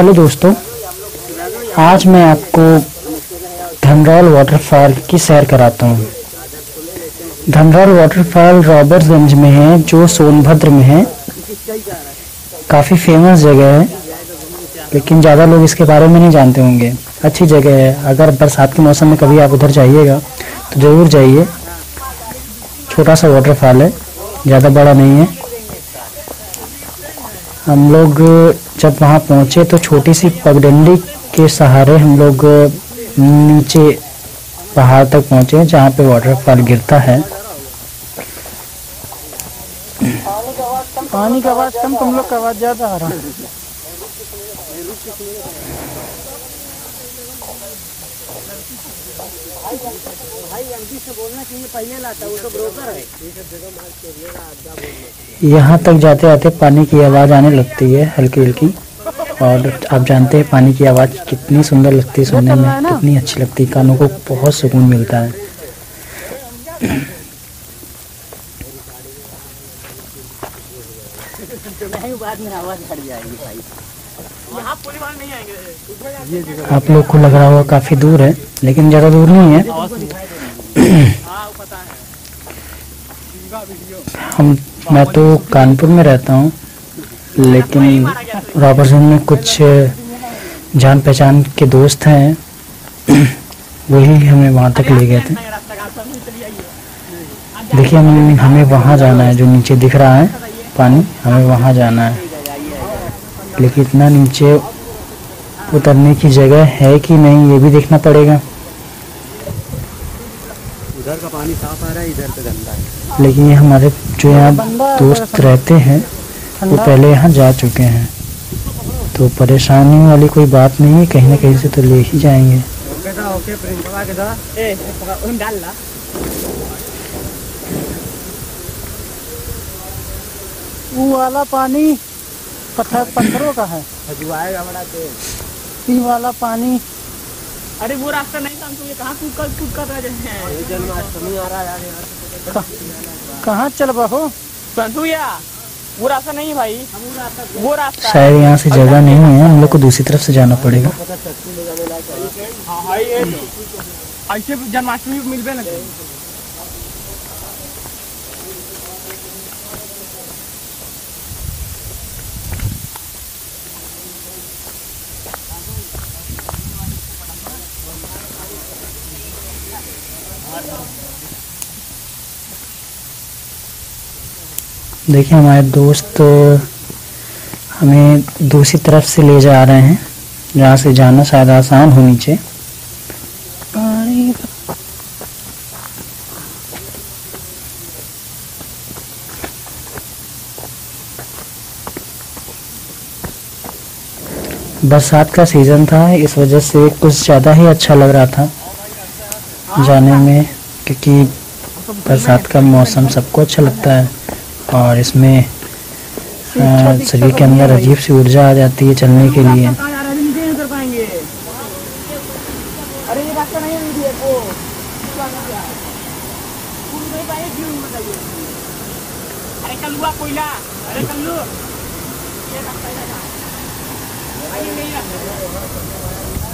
Hello दोस्तों, आज मैं आपको धनरौल वाटरफॉल की सैर कराता हूँ। धनरौल वाटरफॉल रॉबर्ट्सगंज में है, जो सोनभद्र में है। काफ़ी फ़ेमस जगह है, लेकिन ज़्यादा लोग इसके बारे में नहीं जानते होंगे। अच्छी जगह है, अगर बरसात के मौसम में कभी आप उधर जाइएगा तो ज़रूर जाइए। छोटा सा वाटरफॉल है, ज़्यादा बड़ा नहीं है। हम लोग जब वहाँ पहुँचे तो छोटी सी पगडंडी के सहारे हम लोग नीचे पहाड़ तक पहुँचे जहाँ पे वाटरफॉल गिरता है। पानी का आवाज़ कम, तुम लोग का आवाज़ ज़्यादा आ रहा है। यहाँ तक जाते जाते पानी की आवाज़ आने लगती है हल्की हल्की। और आप जानते हैं पानी की आवाज़ कितनी सुंदर लगती है सुनने में, कितनी अच्छी लगती है। कानों को बहुत सुकून मिलता है। आप लोग को लग रहा होगा काफ़ी दूर है, लेकिन ज़्यादा दूर नहीं है। हम, मैं तो कानपुर में रहता हूँ, लेकिन रॉबर्टसन में कुछ जान पहचान के दोस्त हैं, वही हमें वहाँ तक ले गए थे। देखिए हमें हमें वहाँ जाना है, जो नीचे दिख रहा है पानी, हमें वहाँ जाना है। लेकिन इतना नीचे उतरने की जगह है कि नहीं ये भी देखना पड़ेगा। उधर का पानी साफ़ आ रहा है इधर का गंदा है। लेकिन ये हमारे जो यहाँ दोस्त रहते हैं। वो पहले यहाँ जा चुके हैं। तो परेशानी वाली कोई बात नहीं है कहीं ना कहीं से तो ले ही जाएँगे। वो वाला पानी पत्थर पत्थरों का है। हजवाएगा बड़ा तेज ये वाला पानी। अरे वो रास्ता नहीं था हमको ये कहाँ कूद कर कूद कर रहे हैं? जन्माष्टमी आ रहा है यार यहाँ कहाँ चल बहो? संतुया वो रास्ता नहीं भाई। वो रास्ता शायद यहाँ से जगह नहीं है हम लोग को दूसरी तरफ़ से जाना पड़ेगा। हाँ ऐसे जन्माष्टमी मिलबे ना। देखिए, हमारे दोस्त हमें दूसरी तरफ़ से ले जा रहे हैं, जहाँ से जाना शायद आसान हो नीचे। बरसात का सीज़न था, इस वजह से कुछ ज़्यादा ही अच्छा लग रहा था जाने में, क्योंकि बरसात का मौसम सबको अच्छा लगता है। और इसमें शरीर के अंदर अजीब सी ऊर्जा आ जाती है चलने के लिए। हैं अरे ये रास्ता नहीं है दीदी वो कूद नहीं पाए क्यों बताइए अरे कल्लुआ कोयला अरे कल्लू ये रास्ता है ना आइए नहीं रास्ता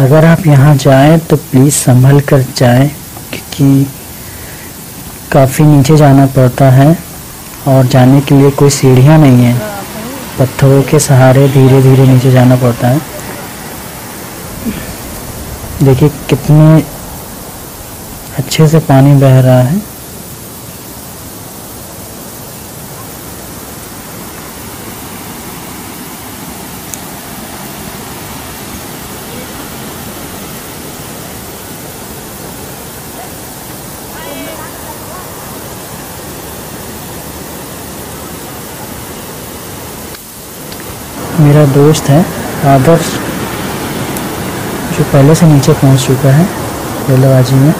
अगर आप यहाँ जाएँ तो प्लीज़ संभल कर जाएँ, क्योंकि काफ़ी नीचे जाना पड़ता है और जाने के लिए कोई सीढ़ियाँ नहीं है। पत्थरों के सहारे धीरे धीरे नीचे जाना पड़ता है। देखिए, कितने अच्छे से पानी बह रहा है। मेरा दोस्त है आदर्श जो पहले से नीचे पहुँच चुका है बल्लेबाजी में।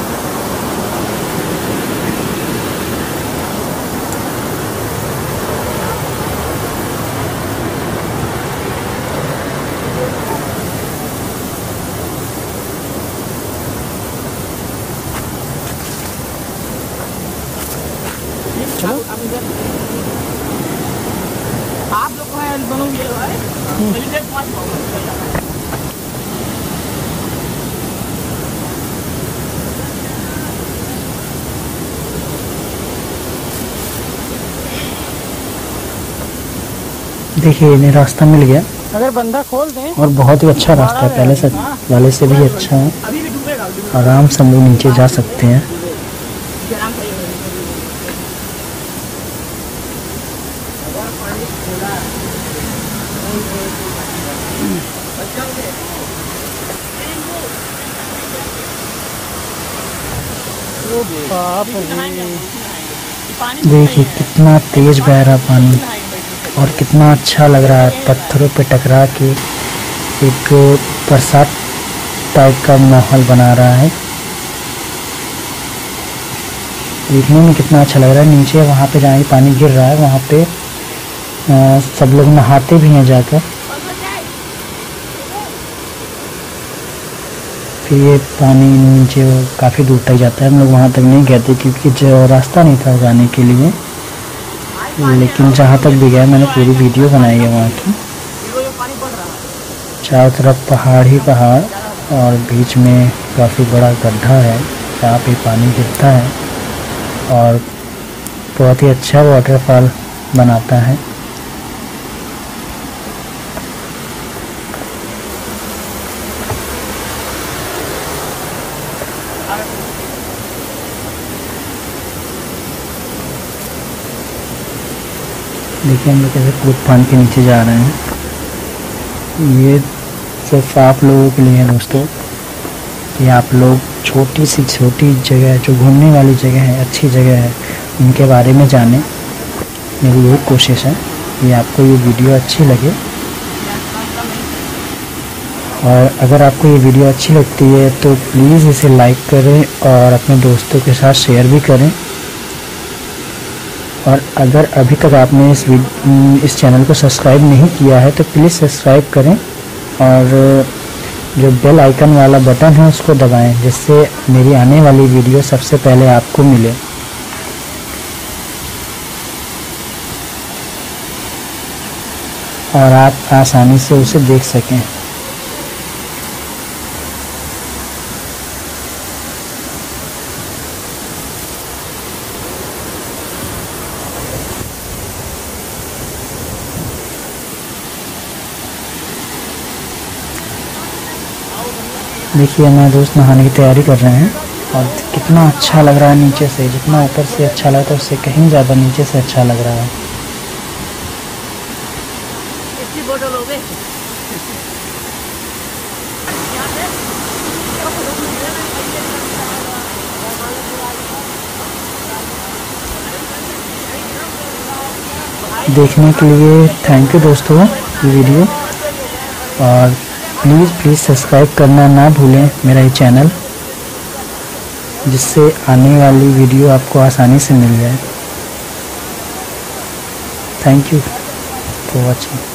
देखिए इन्हें रास्ता मिल गया। अगर बंदा खोल दें। और बहुत ही अच्छा रास्ता है पहले से वाले से भी अच्छा है। आराम से हम लोग नीचे जा सकते हैं। बाप देखिए कितना तेज बह रहा पानी और कितना अच्छा लग रहा है पत्थरों पे टकरा के एक बरसात टाइप का माहौल बना रहा है। देखने में कितना अच्छा लग रहा है। नीचे वहाँ पे जहाँ पानी गिर रहा है वहाँ पे अ, सब लोग नहाते भी हैं जाकर। फिर ये पानी नीचे काफ़ी दूर तक जाता है। हम लोग वहाँ तक नहीं गए थे क्योंकि जो रास्ता नहीं था जाने के लिए। लेकिन जहाँ तक भी गया मैंने पूरी वीडियो बनाई है वहाँ की। चारों तरफ़ पहाड़ ही पहाड़, और बीच में काफ़ी बड़ा गड्ढा है, जहाँ पे पानी गिरता है, और बहुत ही अच्छा वाटरफॉल बनाता है। देखिए हम लोग कैसे कूद फान के नीचे जा रहे हैं। ये सिर्फ़ आप लोगों के लिए है दोस्तों। कि आप लोग छोटी सी छोटी जगह, जो घूमने वाली जगह है, अच्छी जगह है, उनके बारे में जानें। मेरी यही कोशिश है कि आपको ये वीडियो अच्छी लगे। और अगर आपको ये वीडियो अच्छी लगती है तो प्लीज़ इसे लाइक करें और अपने दोस्तों के साथ शेयर भी करें। और अगर अभी तक आपने इस इस चैनल को सब्सक्राइब नहीं किया है तो प्लीज़ सब्सक्राइब करें और जो बेल आइकन वाला बटन है, उसको दबाएँ, जिससे मेरी आने वाली वीडियो सबसे पहले आपको मिले। और आप आसानी से उसे देख सकें। देखिए हमारे दोस्त नहाने की तैयारी कर रहे हैं। और कितना अच्छा लग रहा है नीचे से। जितना ऊपर से अच्छा लगता है उससे कहीं ज़्यादा नीचे से अच्छा लग रहा है। हो देखने के लिए थैंक यू दोस्तों ये वीडियो और प्लीज़ प्लीज़ सब्सक्राइब करना ना भूलें मेरा ये चैनल, जिससे आने वाली वीडियो आपको आसानी से मिल जाए। Thank you for watching